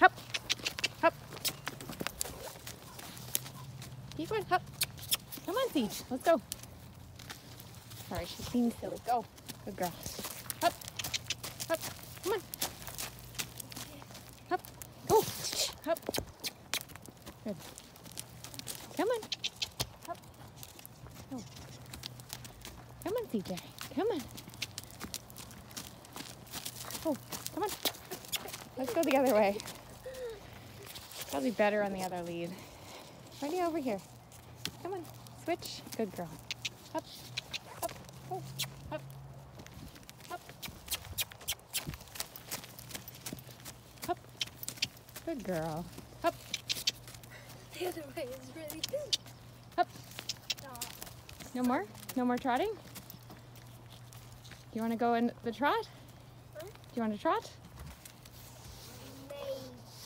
Hop. Hop. Keep going. Hop. Come on, Siege. Let's go. Sorry, she's being silly. Go. Good girl. Hop. Hop. Come on. Hop. Go. Oh. Hop. Good. Come on. Hop. Go. Oh. Come on, CJ. Come on. Oh, come on. Let's go the other way. Probably better on the other lead. Ready over here. Come on. Switch. Good girl. Up. Up. Oh. Up. Up. Up. Good girl. Up. The other way is really good. Up. Stop. No more? No more trotting? Do you want to go in the trot? Do you want to trot?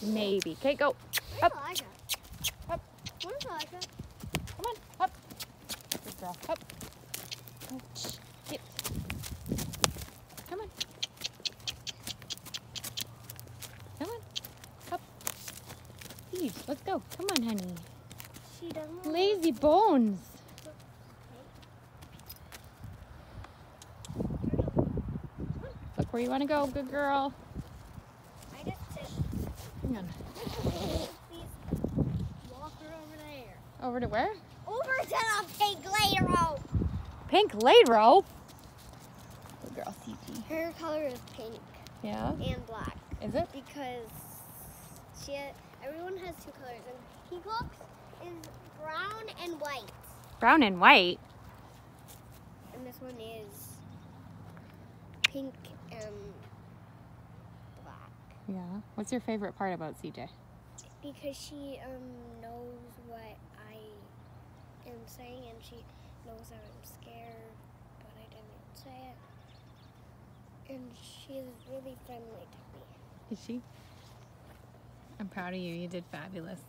Maybe. Okay, go. Up. Up. Come on. Up. Good girl. Up. Get. Come on. Come on. Up. Siege, let's go. Come on, honey. She doesn't. Lazy bones. Look where you want to go. Good girl. I just said, Hang on. please walk her over. Over to where? Over to the pink later on. Pink late row. Good girl, CJ. Her color is pink Yeah. and black Is it? because she everyone has two colors and Peacock's is brown and white Brown and white. and this one is pink and Yeah. What's your favorite part about CJ? because she um knows what I am saying and she knows that I'm scared but I didn't say it and she's really friendly to me. Is she? I'm proud of you. You did fabulous.